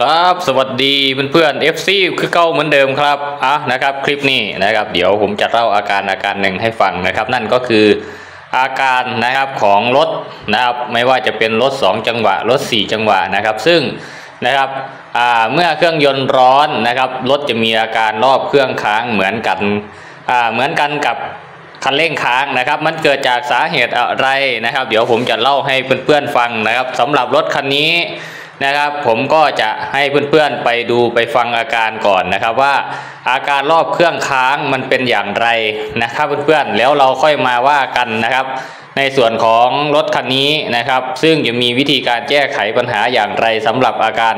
ครับสวัสดีเพื่อนๆ FC คือเก่าเหมือนเดิมครับอะนะครับคลิปนี้นะครับเดี๋ยวผมจะเล่าอาการอาการหนึ่งให้ฟังนะครับ นั่นก็คืออาการนะครับของรถนะครับไม่ว่าจะเป็นรถ 2 จังหวะรถ 4 จังหวะนะครับ ซึ่งนะครับอ่าเมื่อเครื่องยนต์ร้อนนะครับรถจะมีอาการรอบเครื่องค้างเหมือนกันอ่าเหมือนกันกับคันเร่งค้างนะครับ มันเกิดจากสาเหตุอะไรนะครับ เดี๋ยวผมจะเล่าให้เพื่อนๆฟังนะครับสำหรับรถคันนี้ นะครับ ผมก็จะให้เพื่อนๆไปดูไปฟังอาการก่อนนะครับว่าอาการรอบเครื่องค้างมันเป็นอย่างไรนะครับเพื่อนๆแล้วเราค่อยมาว่ากันนะครับ ในส่วนของรถคันนี้นะครับ ซึ่งจะมีวิธีการแก้ไขปัญหาอย่างไรสำหรับอาการ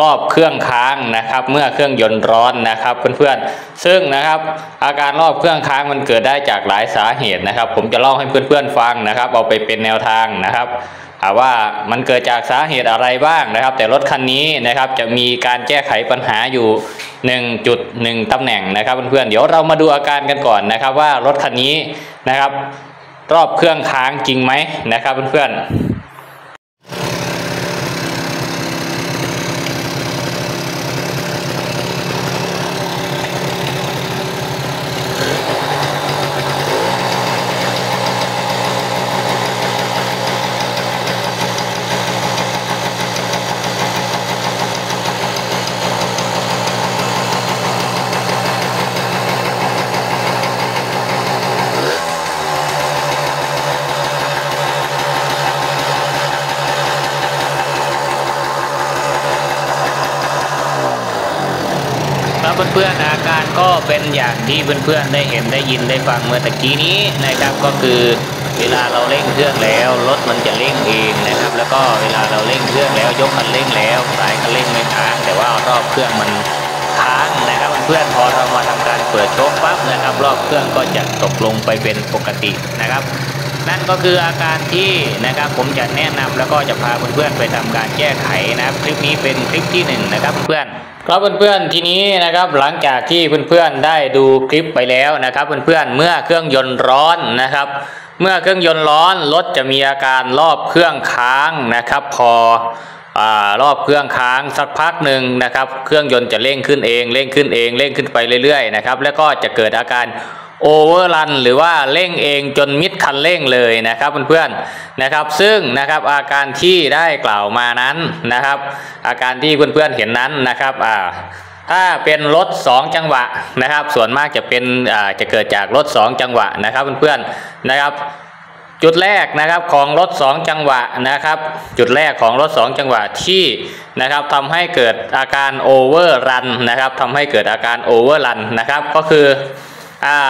รอบเครื่องค้างนะครับ เมื่อเครื่องยนต์ร้อนนะครับเพื่อนๆ ซึ่งนะครับ อาการรอบเครื่องค้างมันเกิดได้จากหลายสาเหตุนะครับ ผมจะเล่าให้เพื่อนๆฟังนะครับ เอาไปเป็นแนวทางนะครับ ว่ามันเกิดจากสาเหตุอะไรบ้างนะครับ แต่รถคันนี้นะครับจะมีการแก้ไขปัญหาอยู่ 1.1 ตำแหน่งนะครับเพื่อนๆเดี๋ยวเรามาดูอาการกันก่อนนะครับว่ารถคันนี้นะครับ รอบเครื่องค้างจริงไหมนะครับเพื่อนๆ เพื่อนๆอาการก็เป็นอย่างที่เพื่อนๆได้เห็นได้ยินได้ฟังเมื่อตะกี้นี้นะครับก็คือเวลาเราเร่งเครื่องแล้วรถมันจะเร่งเองนะครับ แล้วก็เวลาเราเร่งเครื่องแล้วยกคันเร่งแล้วสายคันเร่งไม่ค้างแต่ว่ารอบเครื่องมันค้างนะครับเพื่อนพอเรามาทำการเปิดโชคปั๊บนะครับ รอบเครื่องก็จะตกลงไปเป็นปกตินะครับ นั่นก็คืออาการที่นะครับผมจะแนะนำแล้วก็จะพาเพื่อนๆไปทำการแก้ไขนะครับคลิปนี้เป็นคลิปที่หนึ่งนะครับเพื่อนครับเพื่อนๆทีนี้นะครับหลังจากที่เพื่อนๆได้ดูคลิปไปแล้วนะครับเพื่อนๆเมื่อเครื่องยนต์ร้อนนะครับ เมื่อเครื่องยนต์ร้อนรถจะมีอาการรอบเครื่องค้างนะครับ พออ่ารอบเครื่องค้างสักพักหนึ่งนะครับ เครื่องยนต์จะเร่งขึ้นเองเร่งขึ้นเองเร่งขึ้นไปเรื่อยๆนะครับแล้วก็จะเกิดอาการ โอเวอร์รันหรือว่าเร่งเองจนมิดคันเร่งเลยนะครับเพื่อนๆนะครับ ซึ่งนะครับอาการที่ได้กล่าวมานั้นนะครับ อาการที่เพื่อนๆเห็นนั้นนะครับอ่าถ้าเป็นรถ 2 จังหวะนะครับ ส่วนมากจะเป็นอ่าจะเกิดจากรถ 2 จังหวะนะครับเพื่อนๆนะครับ จุดแรกนะครับของรถ 2 จังหวะนะครับ จุดแรกของรถ 2 จังหวะที่นะครับทำให้เกิดอาการโอเวอร์รันนะครับทำให้เกิดอาการโอเวอร์รันนะครับ ก็คือ อ่า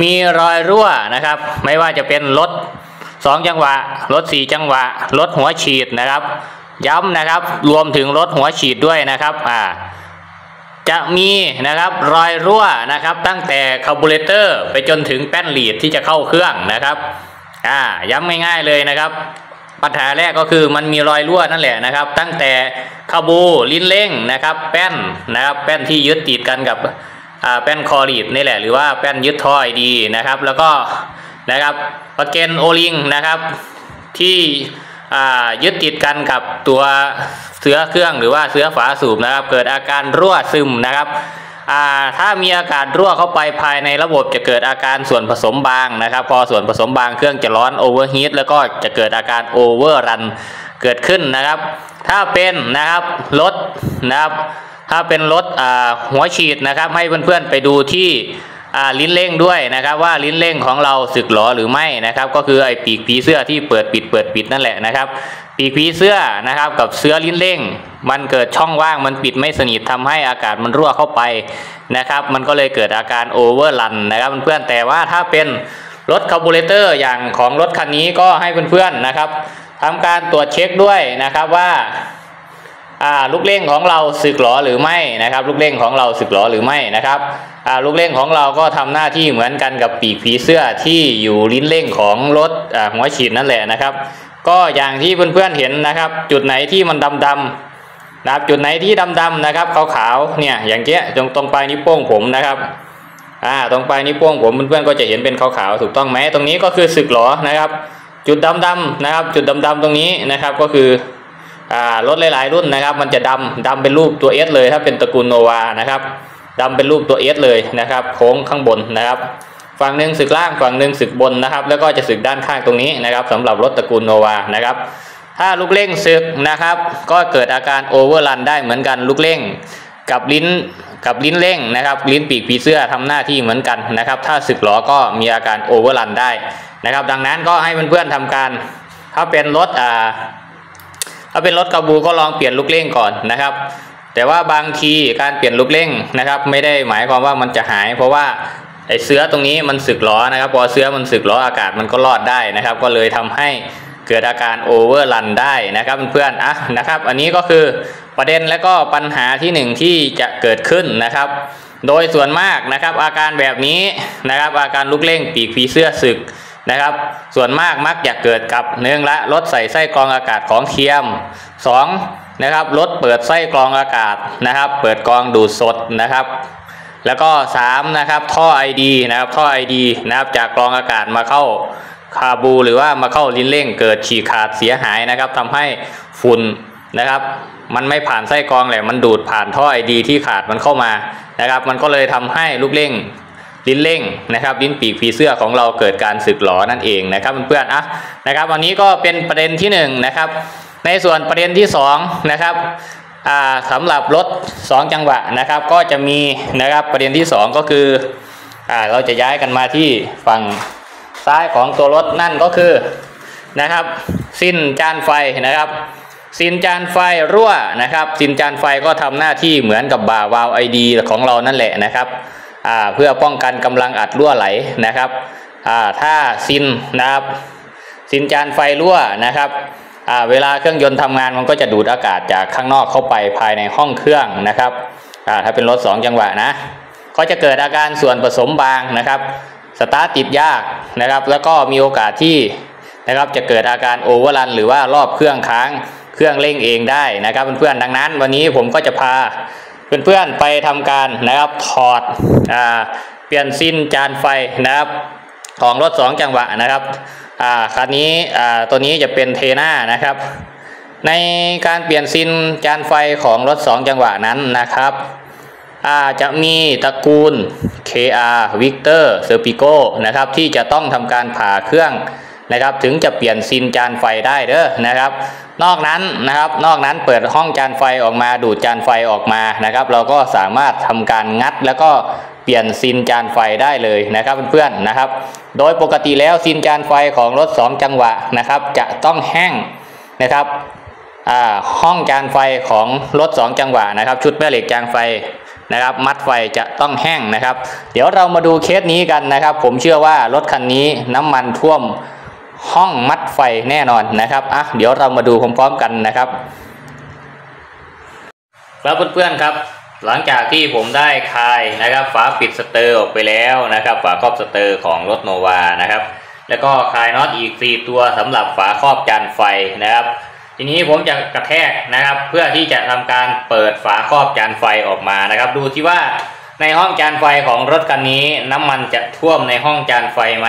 มีรอยรั่วนะครับ ไม่ว่าจะเป็นรถ2จังหวะรถ4จังหวะรถหัวฉีดนะครับ ย้ำนะครับรวมถึงรถหัวฉีดด้วยนะครับอ่าจะมีนะครับรอยรั่วนะครับ ตั้งแต่คาร์บูเรเตอร์ไปจนถึงแป้น reed ที่จะเข้าเครื่องนะครับอ่าย้ำง่ายๆเลยนะครับ ปัญหาแรกก็คือมันมีรอยรั่วนั่นแหละนะครับ ตั้งแต่คาบูลิ้นเร่งนะครับ แป้นนะครับ แป้นที่ยึดติดกันกับ แป้นคอ reed นี่แหละหรือว่าแป้นยึดท่อไอดีนะครับ แล้วก็นะครับปะเก็น O-ring นะครับ ที่ยึดติดกันกับตัวเสื้อเครื่องหรือว่าเสื้อฝาสูบนะครับ เกิดอาการรั่วซึมนะครับถ้ามีอากาศรั่วเข้าไปภายในระบบจะเกิดอาการส่วนผสมบางนะครับ พอส่วนผสมบางเครื่องจะร้อน overheat แล้วก็จะเกิดอาการ overrunเกิดขึ้นนะครับ ถ้าเป็นนะครับรถนะครับ ถ้าเป็นรถหัวฉีดนะครับ ให้เพื่อนๆไปดูที่ลิ้นเร่งด้วยนะครับ ว่าลิ้นเร่งของเราสึกหรอหรือไม่นะครับ ก็คือไอ้ปีกผีเสื้อที่เปิดปิดเปิดปิดนั่นแหละนะครับ ปีกผีเสื้อนะครับ กับเสื้อลิ้นเร่ง มันเกิดช่องว่างมันปิดไม่สนิททำให้อากาศมันรั่วเข้าไปนะครับ มันก็เลยเกิดอาการโอเวอร์รันนะครับเพื่อนๆแต่ว่าถ้าเป็นรถคาร์บูเรเตอร์อย่างของรถคันนี้ก็ให้เพื่อนๆนะครับทำการตรวจเช็คด้วยนะครับว่า ลูกเร่งของเราสึกหรอหรือไม่นะครับ ลูกเร่งของเราสึกหรอหรือไม่นะครับลูกเร่งของเราก็ทำหน้าที่เหมือนกันกับปีกผีเสื้อที่อยู่ลิ้นเร่งของรถหัวฉีดนั่นแหละนะครับ ก็อย่างที่เพื่อนๆเห็นนะครับ จุดไหนที่มันดำๆนะครับจุดไหนที่ดำๆนะครับขาวๆเนี่ยอย่างเงี้ยตรงตรงปลายนิ้วโป้งผมนะครับอ่าตรงปลายนิ้วโป้งผมเพื่อนๆก็จะเห็นเป็นขาวๆถูกต้องไหมตรงนี้ก็คือสึกหรอนะครับ จุดดำๆนะครับ จุดดำๆตรงนี้นะครับก็คือ รถหลายๆรุ่นนะครับ มันจะดำดำเป็นรูปตัว S เลยถ้าเป็นตระกูลโนวานะครับดำเป็นรูปตัว S เลยนะครับ โค้งข้างบนนะครับ ฝั่งหนึ่งสึกล่างฝั่งหนึ่งสึกบนนะครับ แล้วก็จะสึกด้านข้างตรงนี้นะครับสำหรับรถตระกูลโนวานะครับ ถ้าลูกเร่งสึกนะครับ ก็เกิดอาการโอเวอร์รันได้เหมือนกันลูกเร่งกับลิ้นกับลิ้นเร่งนะครับ ลิ้นปีกผีเสื้อทำหน้าที่เหมือนกันนะครับ ถ้าสึกหลอก็มีอาการโอเวอร์รันได้นะครับ ดังนั้นก็ให้เพื่อนๆทำการ ถ้าเป็นรถอ่า ถ้าเป็นรถกระบูก็ลองเปลี่ยนลูกเร่งก่อนนะครับ แต่ว่าบางทีการเปลี่ยนลูกเร่งนะครับ ไม่ได้หมายความว่ามันจะหาย เพราะว่าไอ้เสื้อตรงนี้มันสึกล้อนะครับ พอเสื้อมันสึกล้ออากาศมันก็รอดได้นะครับ ก็เลยทำให้เกิดอาการโอเวอร์รันได้นะครับเพื่อนๆอะนะครับ อันนี้ก็คือประเด็นและก็ปัญหาที่หนึ่งที่จะเกิดขึ้นนะครับ โดยส่วนมากนะครับ อาการแบบนี้นะครับ อาการลูกเร่งปีกผีเสื้อสึก นะครับ ส่วนมากมักจะเกิดกับเนื่องละรถใส่ไส้กรองอากาศของเทียม 2 นะครับรถเปิดไส้กรองอากาศนะครับ เปิดกรองดูดสดนะครับ แล้วก็ 3 นะครับท่อ ID นะครับท่อ ID นะครับจากกรองอากาศมาเข้าคาบูหรือว่ามาเข้าลิ้นเร่งเกิดฉีกขาดเสียหายนะครับทำให้ฝุ่นนะครับ มันไม่ผ่านไส้กรองแหละมันดูดผ่านท่อ ID ที่ขาดมันเข้ามานะครับ มันก็เลยทำให้ลูกเร่ง ลิ้นเร่งนะครับลิ้นปีกผีเสื้อของเราเกิดการสึกหลอนั่นเองนะครับเพื่อนๆอะนะครับวันนี้ก็เป็นประเด็นที่1นนะครับในส่วนประเด็นที่2นะครับสำหรับรถ 2 จังหวะนะครับ ก็จะมีนะครับประเด็นที่ 2 ก็คืออเราจะย้ายกันมาที่ฝั่งซ้ายของตัวรถนั่นก็คือนะครับสิ้นจานไฟนะครับสินจานไฟรั่วนะครับสินจานไฟก็ทำหน้าที่เหมือนกับบาวาวไอดีของเรานั่นแหละนะครับ เพื่อป้องกันกำลังอัดรั่วไหลนะครับถ้าซินนะครับซินจานไฟรั่วนะครับเวลาเครื่องยนต์ทำงานมันก็จะดูดอากาศจากข้างนอกเข้าไปภายในห้องเครื่องนะครับถ้าเป็นรถ 2 จังหวะนะก็จะเกิดอาการส่วนผสมบางนะครับ สตาร์ทติดยากนะครับ แล้วก็มีโอกาสที่นะครับจะเกิดอาการ overrun หรือว่ารอบเครื่องค้างเครื่องเร่งเองได้นะครับเพื่อนๆดังนั้น วันนี้ผมก็จะพา เพื่อนๆไปทำการนะครับถอดอ่าเปลี่ยนซีลจานไฟนะครับของรถ 2 จังหวะนะครับอ่าคันนี้อ่าตัวนี้จะเป็นเทน่านะครับ ในการเปลี่ยนซีลจานไฟของรถ 2 จังหวะนั้นนะครับอาจะมีตระกูล KR Victor Serpico นะครับที่จะต้องทำการผ่าเครื่อง นะครับ ถึงจะเปลี่ยนซินจานไฟได้เด้อนะครับ นอกนั้นนะครับ นอกนั้นเปิดห้องจานไฟออกมาดูดจานไฟออกมานะครับ เราก็สามารถทำการงัดแล้วก็เปลี่ยนซินจานไฟได้เลยนะครับเพื่อนๆนะครับ โดยปกติแล้วซินจานไฟของรถ 2 จังหวะนะครับ จะต้องแห้งนะครับห้องจานไฟของรถ 2 จังหวะนะครับ ชุดแม่เหล็กจานไฟนะครับ มัดไฟจะต้องแห้งนะครับ เดี๋ยวเรามาดูเคสนี้กันนะครับ ผมเชื่อว่ารถคันนี้น้ำมันท่วม ห้องมัดไฟแน่นอนนะครับอะเดี๋ยวเรามาดูพร้อมๆกันนะครับ แล้วเพื่อนๆครับ หลังจากที่ผมได้คลายนะครับฝาปิดสเตอร์ออกไปแล้วนะครับ ฝาครอบสเตอร์ของรถโนวานะครับ แล้วก็คลายน็อตอีก 4 ตัวสำหรับฝาครอบจานไฟนะครับ ทีนี้ผมจะกระแทกนะครับ เพื่อที่จะทำการเปิดฝาครอบจานไฟออกมานะครับ ดูที่ว่าในห้องจานไฟของรถคันนี้น้ำมันจะท่วมในห้องจานไฟไหม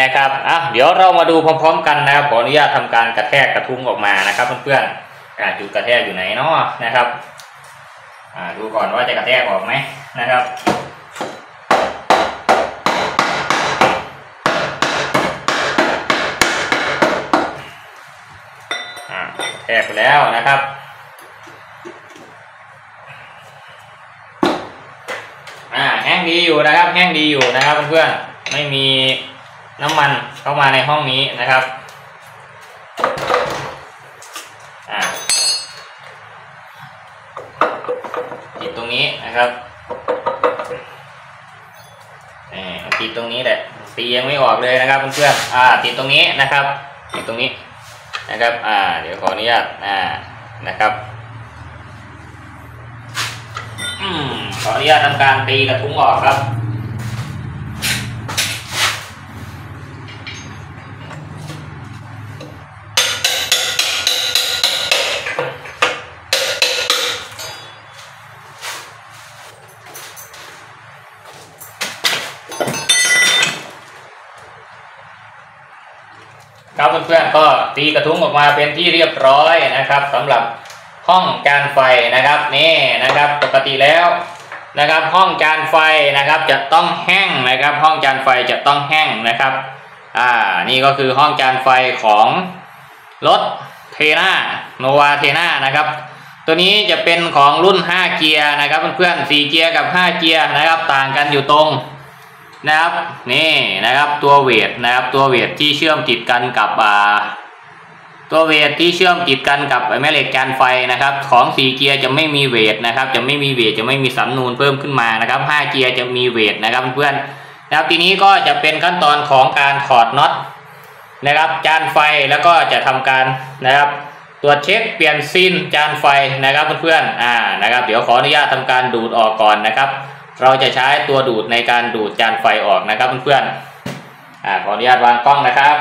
นะครับอะเดี๋ยวเรามาดูพร้อม ๆ กันนะครับขออนุญาตทำการกระแทกกระทุ้งออกมานะครับเพื่อนๆอ่าจุดกระแทกอยู่ไหนเนาะนะครับอ่าดูก่อนว่าจะกระแทกออกไหมนะครับแทกไปแล้วนะครับอ่าแห้งดีอยู่นะครับ แห้งดีอยู่นะครับเพื่อนๆไม่มี น้ำมันเข้ามาในห้องนี้นะครับติดตรงนี้นะครับติดตรงนี้แหละตียังไม่ออกเลยนะครับเพื่อนๆอ่า ติดตรงนี้นะครับ ติดตรงนี้นะครับ อ่า เดี๋ยวขออนุญาตอ่านะครับอืมขออนุญาตทำการตีกระทุ้งออกครับ ตีกระทุ้งออกมาเป็นที่เรียบร้อยนะครับสำหรับห้องจานไฟนะครับนี่นะครับปกติแล้วนะครับ ห้องจานไฟนะครับจะต้องแห้งนะครับ ห้องจานไฟจะต้องแห้งนะครับอ่านี่ก็คือห้องจานไฟของรถเทน่าโนวาเทน่านะครับตัวนี้จะเป็นของรุ่น 5 เกียร์นะครับเพื่อนๆ4เกียร์กับ 5 เกียร์นะครับ ต่างกันอยู่ตรงนะครับนี่นะครับตัวเวทนะครับตัวเวทที่เชื่อมติดกันกับอ่า ตัวเวทที่เชื่อมติดกันกับแม่เหล็กจานไฟนะครับ ของ4เกียร์จะไม่มีเวทนะครับ จะไม่มีเวทจะไม่มีสันนูนเพิ่มขึ้นมานะครับ5เกียร์จะมีเวทนะครับเพื่อนๆนะครับทีนี้ก็จะเป็นขั้นตอนของการถอดน็อตนะครับ จานไฟแล้วก็จะทำการนะครับตรวจเช็คเปลี่ยนซินจานไฟนะครับเพื่อนๆอ่านะครับ เดี๋ยวขออนุญาตทำการดูดออกก่อนนะครับ เราจะใช้ตัวดูดในการดูดจานไฟออกนะครับเพื่อนๆอ่าขออนุญาตวางกล้องนะครับ